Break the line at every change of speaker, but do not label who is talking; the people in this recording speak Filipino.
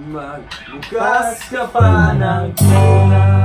Magbukas ka pa ng tunay